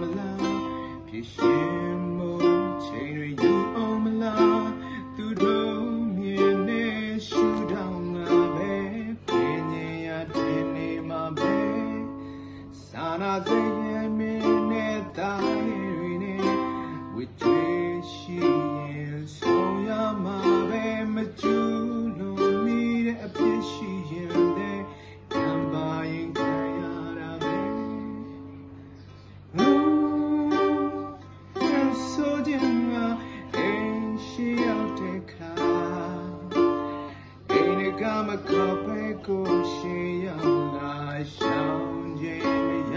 မလားဖြစ်ရှင်မို့ချိန်တွေယူအောင်မလားသူတို့မြင်နေရှူတောင်းငါပဲပြင်ရတဲ့နေမှာပဲစာနာစေ ကမခေါ်ပဲကိုရှင်ရောက်လာရှောင်းခြင်းမရ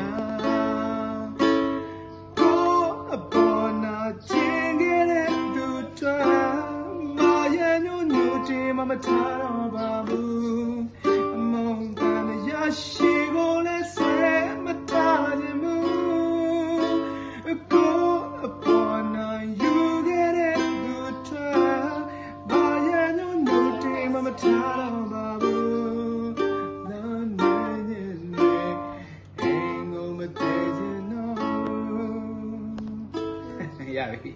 ကိုအပေါ်နာချင်းခဲ့တဲ့သူတော်မရညို့ညို့တေမမထားတော့ပါဘူးအမုန်းကမရရှိကိုလည်းဆဲမထားခြင်းမူကိုအပေါ်နာယူခဲ့တဲ့သူတော်မရညို့ညို့တေမမထား အ